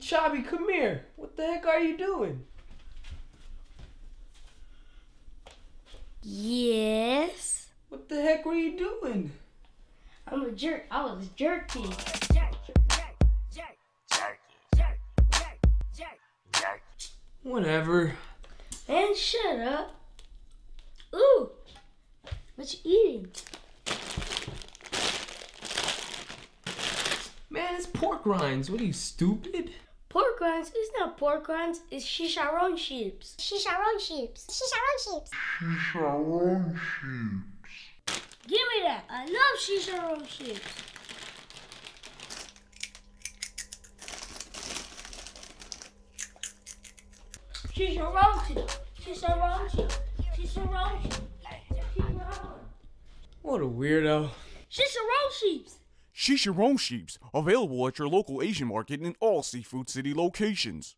Chobby, come here. What the heck are you doing? Yes. What the heck were you doing? I'm a jerk. I was jerking. Whatever. Man, shut up. Ooh. What you eating? Man, it's pork rinds. What are you, stupid? Pork rinds? It's not pork rinds. It's chicharron chips. Chicharron chips. Chicharron chips. Give me that. I love chicharron chips. Chicharron chips. Chicharron chips. Chicharron chips. Chicharron. What a weirdo. Chicharron chips. Shisha Sheeps, available at your local Asian market in all Seafood City locations.